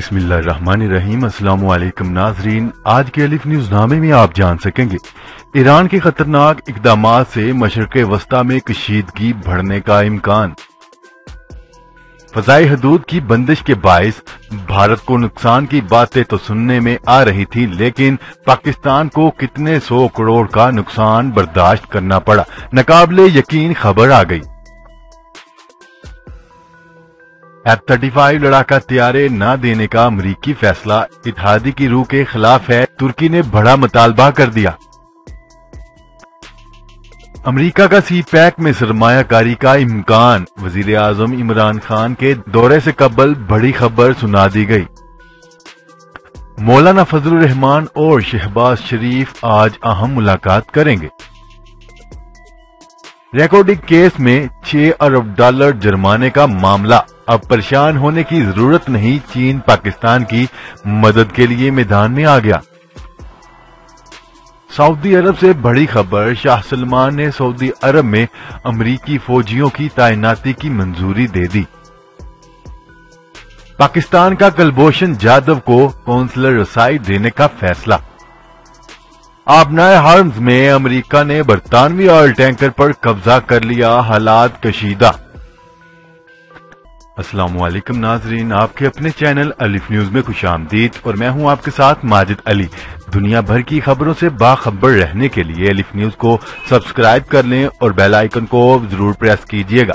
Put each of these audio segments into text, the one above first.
بسم اللہ الرحمن الرحیم۔ السلام علیکم ناظرین۔ آج کے الف نیوز نامے میں آپ جان سکیں گے۔ ایران کے خطرناک اقدامات سے مشرق وسطی میں کشیدگی بڑھنے کا امکان۔ فضائی حدود کی بندش کے باعث بھارت کو نقصان کی باتیں تو سننے میں آ رہی تھی لیکن پاکستان کو کتنے سو کروڑ کا نقصان برداشت کرنا پڑا۔ ناقابل یقین خبر آ گئی۔ ایف تھرٹی فائیو لڑاکا تیارے نہ دینے کا امریکی فیصلہ، اتحادی کی روح کے خلاف ہے، ترکی نے بڑا مطالبہ کر دیا۔ امریکہ کا سی پیک میں سرمایہ کاری کا امکان وزیر اعظم عمران خان کے دورے سے قبل بڑی خبر سنا دی گئی۔ مولانا فضل الرحمان اور شہباز شریف آج اہم ملاقات کریں گے۔ ریکارڈنگ کیس میں چھ ارب ڈالر جرمانے کا معاملہ۔ اب پریشان ہونے کی ضرورت نہیں، چین پاکستان کی مدد کے لیے میدان میں آ گیا۔ سعودی عرب سے بڑی خبر، شاہ سلمان نے سعودی عرب میں امریکی فوجیوں کی تعیناتی کی منظوری دے دی۔ پاکستان کا کلبوشن جادو کو کونسلر رسائی دینے کا فیصلہ۔ آبنائے ہارمز میں امریکہ نے برطانوی آئل ٹینکر پر قبضہ کر لیا حالات کشیدہ۔ السلام علیکم ناظرین، آپ کے اپنے چینل الف نیوز میں خوش آمدید اور میں ہوں آپ کے ساتھ ماجد علی۔ دنیا بھر کی خبروں سے باخبر رہنے کے لیے الف نیوز کو سبسکرائب کر لیں اور بیل آئیکن کو ضرور پریس کیجیے گا۔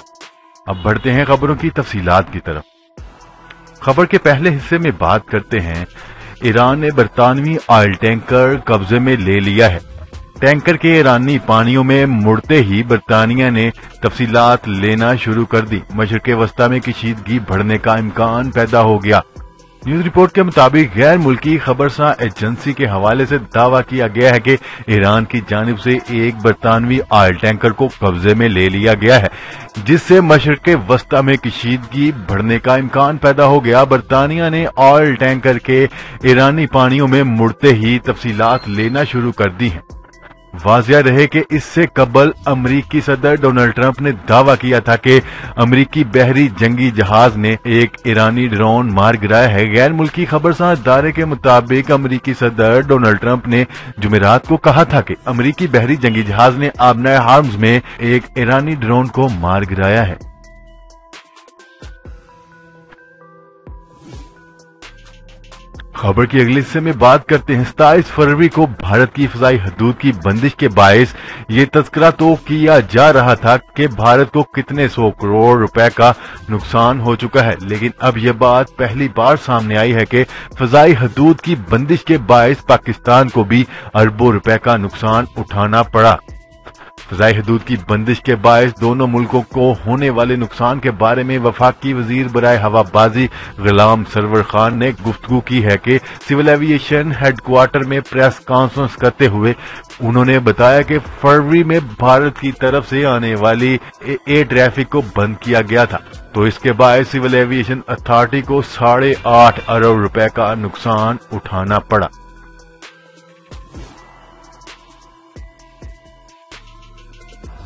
اب بڑھتے ہیں خبروں کی تفصیلات کی طرف۔ خبر کے پہلے حصے میں بات کرتے ہیں، ایران نے برطانوی آئل ٹینکر قبضے میں لے لیا ہے۔ ٹینکر کے ایرانی پانیوں میں مڑتے ہی برطانیہ نے تفصیلات لینا شروع کر دی۔ مشرق وسطی میں کشیدگی بڑھنے کا امکان پیدا ہو گیا۔ نیوز رپورٹ کے مطابق غیر ملکی خبرساں ایجنسی کے حوالے سے دعویٰ کیا گیا ہے کہ ایران کی جانب سے ایک برطانوی آئل ٹینکر کو قبضے میں لے لیا گیا ہے، جس سے مشرق وسطی میں کشیدگی بڑھنے کا امکان پیدا ہو گیا۔ برطانیہ نے آئل ٹینکر کے ایرانی پانیوں میں مڑتے ہی تفصیلات لینا شروع کر دی ہیں۔ واضح رہے کہ اس سے قبل امریکی صدر ڈونلڈ ٹرمپ نے دعویٰ کیا تھا کہ امریکی بحری جنگی جہاز نے ایک ایرانی ڈرون مار گرایا ہے۔ غیر ملکی خبر ادارے کے مطابق امریکی صدر ڈونلڈ ٹرمپ نے جمعرات کو کہا تھا کہ امریکی بحری جنگی جہاز نے آبنا ہارمز میں ایک ایرانی ڈرون کو مار گرایا ہے۔ خبر کی اگلے حصے میں بات کرتے ہیں ستائیس فروری کو بھارت کی فضائی حدود کی بندش کے باعث یہ تذکرہ تو کیا جا رہا تھا کہ بھارت کو کتنے سو کروڑ روپے کا نقصان ہو چکا ہے، لیکن اب یہ بات پہلی بار سامنے آئی ہے کہ فضائی حدود کی بندش کے باعث پاکستان کو بھی اربوں روپے کا نقصان اٹھانا پڑا۔ فضائی حدود کی بندش کے باعث دونوں ملکوں کو ہونے والے نقصان کے بارے میں وفاقی وزیر برائے ہوا بازی، غلام سرور خان نے گفتگو کی ہے کہ سول ایویشن ہیڈ کوارٹر میں پریس کانفرنس کرتے ہوئے انہوں نے بتایا کہ فروری میں بھارت کی طرف سے آنے والی اے ٹریفک کو بند کیا گیا تھا۔ تو اس کے باعث سول ایویشن اتھارٹی کو ساڑھے آٹھ ارب روپے کا نقصان اٹھانا پڑا۔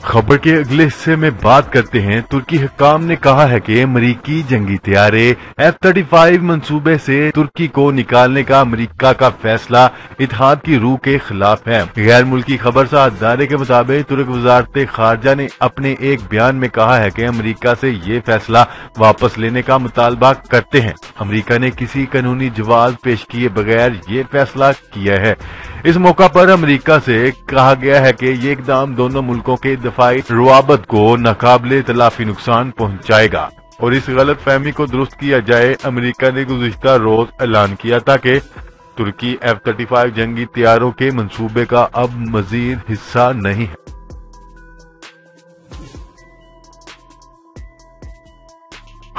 خبر کے اگلے حصے میں بات کرتے ہیں۔ ترکی حکام نے کہا ہے کہ امریکی جنگی طیارے ایف تھرٹی فائیو منصوبے سے ترکی کو نکالنے کا امریکہ کا فیصلہ اتحاد کی روح کے خلاف ہے۔ غیر ملکی خبر سا ادارے کے مطابق ترک وزارت خارجہ نے اپنے ایک بیان میں کہا ہے کہ امریکہ سے یہ فیصلہ واپس لینے کا مطالبہ کرتے ہیں۔ امریکہ نے کسی قانونی جواز پیش کیے بغیر یہ فیصلہ کیا ہے۔ اس موقع پر امریکہ سے کہا گیا ہے کہ یہ اقدام دونوں ملکوں کے دفاعی روابط کو ناقابل تلافی نقصان پہنچائے گا اور اس غلط فہمی کو درست کیا جائے، امریکہ نے گزشتہ روز اعلان کیا تھا کہ ترکی ایف تھرٹی فائیو جنگی تیاروں کے منصوبے کا اب مزید حصہ نہیں ہے۔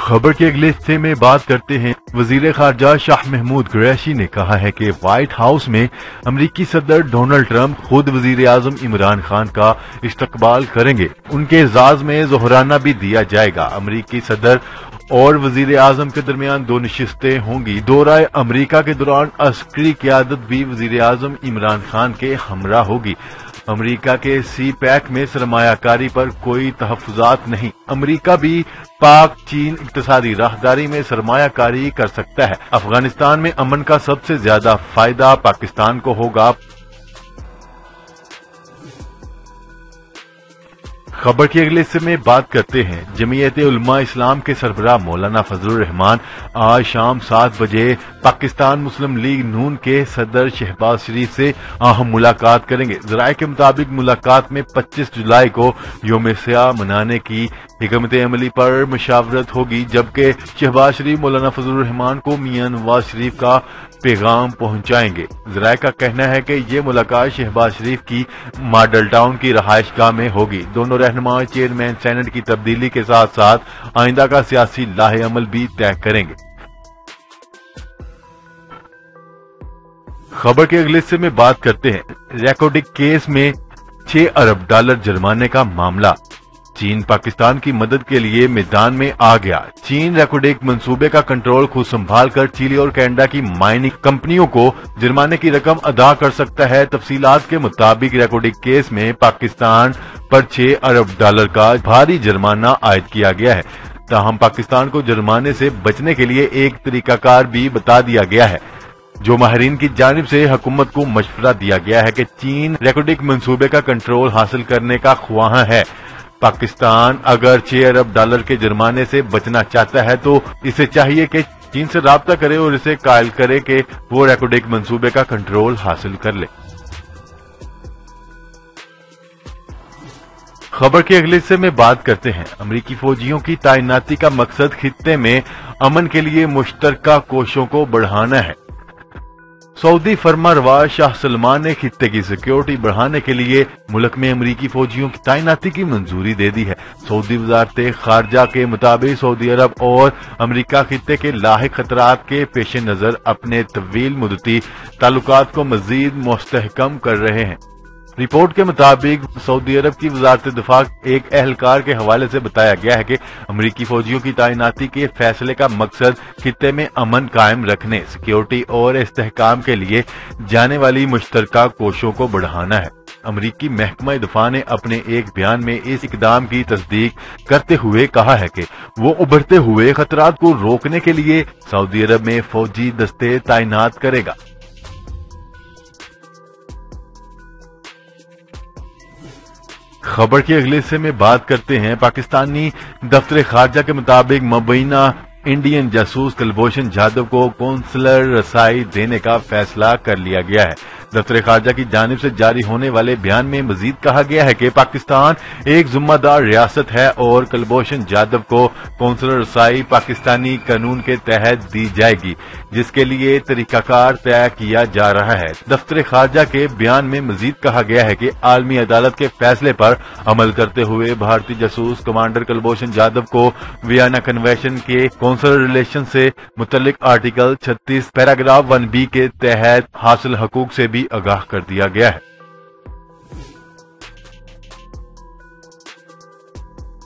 خبر کے اگلے حصے میں بات کرتے ہیں۔ وزیر خارجہ شاہ محمود قریشی نے کہا ہے کہ وائٹ ہاؤس میں امریکی صدر ڈونلڈ ٹرمپ خود وزیر اعظم عمران خان کا استقبال کریں گے۔ ان کے اعزاز میں زہرانہ بھی دیا جائے گا۔ امریکی صدر اور وزیر اعظم کے درمیان دو نشستیں ہوں گی۔ دورہ امریکہ کے دوران عسکری قیادت بھی وزیر اعظم عمران خان کے ہمراہ ہوگی۔ امریکہ کے سی پیک میں سرمایہ کاری پر کوئی تحفظات نہیں۔ امریکہ بھی پاک چین اقتصادی راہداری میں سرمایہ کاری کر سکتا ہے۔ افغانستان میں امن کا سب سے زیادہ فائدہ پاکستان کو ہوگا۔ خبر کے اگلے حصے میں بات کرتے ہیں۔ جمعیت علماء اسلام کے سربراہ مولانا فضل الرحمان آج شام سات بجے پاکستان مسلم لیگ نون کے صدر شہباز شریف سے اہم ملاقات کریں گے۔ ذرائع کے مطابق ملاقات میں پچیس جولائی کو یوم سیاہ منانے کی حکمت عملی پر مشاورت ہوگی، جبکہ شہباز شریف مولانا فضل الرحمان کو میاں نواز شریف کا پیغام پہنچائیں گے۔ ذرائع کا کہنا ہے کہ یہ ملاقات شہباز شریف کی ماڈل ٹاؤن کی رہائش گاہ میں ہوگی۔ دونوں رہنما چیئرمین سینٹ کی تبدیلی کے ساتھ ساتھ آئندہ کا سیاسی لاہ عمل بھی طے کریں گے۔ خبر کے اگلے سے میں بات کرتے ہیں۔ ریکارڈک کیس میں چھ ارب ڈالر جرمانے کا معاملہ۔ چین پاکستان کی مدد کے لیے میدان میں آ گیا۔ چین ریکوڈیک منصوبے کا کنٹرول خود سنبھال کر چیلی اور کینیڈا کی مائننگ کمپنیوں کو جرمانے کی رقم ادا کر سکتا ہے۔ تفصیلات کے مطابق ریکوڈک کیس میں پاکستان پر چھ ارب ڈالر کا بھاری جرمانہ عائد کیا گیا ہے۔ تاہم، پاکستان کو جرمانے سے بچنے کے لیے ایک طریقہ کار بھی بتا دیا گیا ہے۔ جو ماہرین کی جانب سے حکومت کو مشورہ دیا گیا ہے کہ چین ریکوڈک منصوبے کا کنٹرول حاصل کرنے کا خواہاں ہے۔ پاکستان اگر چھ ارب ڈالر کے جرمانے سے بچنا چاہتا ہے تو اسے چاہیے کہ چین سے رابطہ کرے اور اسے قائل کرے کہ وہ ریکوڈیک منصوبے کا کنٹرول حاصل کر لے۔ خبر کے اگلے سے میں بات کرتے ہیں۔ امریکی فوجیوں کی تعیناتی کا مقصد خطے میں امن کے لیے مشترکہ کوشوں کو بڑھانا ہے۔ سعودی فرما رواز شاہ سلمان نے خطے کی سیکیورٹی بڑھانے کے لیے ملک میں امریکی فوجیوں کی تعیناتی کی منظوری دے دی ہے۔ سعودی وزارت خارجہ کے مطابق سعودی عرب اور امریکہ خطے کے لاحق خطرات کے پیش نظر اپنے طویل مدتی تعلقات کو مزید مستحکم کر رہے ہیں۔ رپورٹ کے مطابق سعودی عرب کی وزارت دفاع ایک اہلکار کے حوالے سے بتایا گیا ہے کہ امریکی فوجیوں کی تعیناتی کے فیصلے کا مقصد خطے میں امن قائم رکھنے، سیکیورٹی اور استحکام کے لیے جانے والی مشترکہ کوشوں کو بڑھانا ہے۔ امریکی محکمہ دفاع نے اپنے ایک بیان میں اس اقدام کی تصدیق کرتے ہوئے کہا ہے کہ وہ ابھرتے ہوئے خطرات کو روکنے کے لیے سعودی عرب میں فوجی دستے تعینات کرے گا۔ خبر کے اگلے سے میں بات کرتے ہیں پاکستانی دفتر خارجہ کے مطابق مبینہ انڈین جاسوس کلبھوشن جادو کو کونسلر رسائی دینے کا فیصلہ کر لیا گیا ہے۔ دفتر خارجہ کی جانب سے جاری ہونے والے بیان میں مزید کہا گیا ہے کہ پاکستان ایک ذمہ دار ریاست ہے اور کلبھوشن جادو کو کونسلر رسائی پاکستانی قانون کے تحت دی جائے گی، جس کے لیے طریقہ کار طے کیا جا رہا ہے۔ دفتر خارجہ کے بیان میں مزید کہا گیا ہے کہ عالمی عدالت کے فیصلے پر عمل کرتے ہوئے بھارتی جاسوس کمانڈر کلبھوشن جادو کو ویانا کنوینشن کے کونسلر ریلیشن سے متعلق آرٹیکل چھتیس پیراگراف ون بی کے تحت حاصل حقوق سے بھی آگاہ کر دیا گیا ہے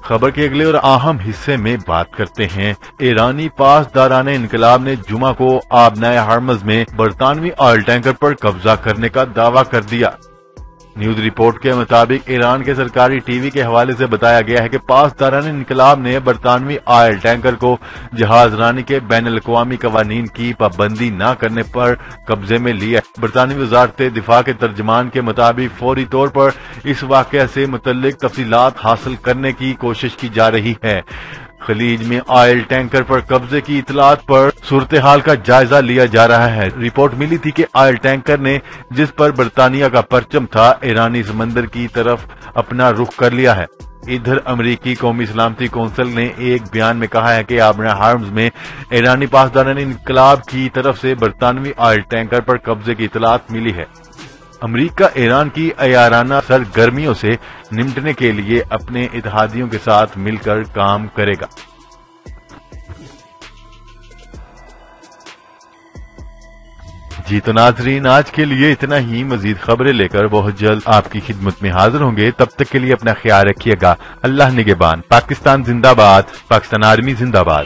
خبر کے اگلے اور اہم حصے میں بات کرتے ہیں ایرانی پاس داران انقلاب نے جمعہ کو آبنائے ہارمز میں برطانوی آئل ٹینکر پر قبضہ کرنے کا دعویٰ کر دیا نیوز رپورٹ کے مطابق ایران کے سرکاری ٹی وی کے حوالے سے بتایا گیا ہے کہ پاس داران انقلاب نے برطانوی آئل ٹینکر کو جہاز رانی کے بین الاقوامی قوانین کی پابندی نہ کرنے پر قبضے میں لیا برطانوی وزارت دفاع کے ترجمان کے مطابق فوری طور پر اس واقعہ سے متعلق تفصیلات حاصل کرنے کی کوشش کی جا رہی ہے۔ خلیج میں آئل ٹینکر پر قبضے کی اطلاعات پر صورتحال کا جائزہ لیا جا رہا ہے۔ رپورٹ ملی تھی کہ آئل ٹینکر نے جس پر برطانیہ کا پرچم تھا، ایرانی سمندر کی طرف اپنا رخ کر لیا ہے۔ ادھر امریکی قومی سلامتی کونسل نے ایک بیان میں کہا ہے کہ آبنا ہارمز میں ایرانی پاسداران انقلاب کی طرف سے برطانوی آئل ٹینکر پر قبضے کی اطلاعات ملی ہے۔ امریکہ ایران کی ایارانہ سرگرمیوں سے نمٹنے کے لیے اپنے اتحادیوں کے ساتھ مل کر کام کرے گا۔ جی تو ناظرین، آج کے لیے اتنا ہی۔ مزید خبریں لے کر بہت جلد آپ کی خدمت میں حاضر ہوں گے۔ تب تک کے لیے اپنا خیال رکھیے گا۔ اللہ نگبان پاکستان زندہ باد، پاکستان آرمی زندہ باد۔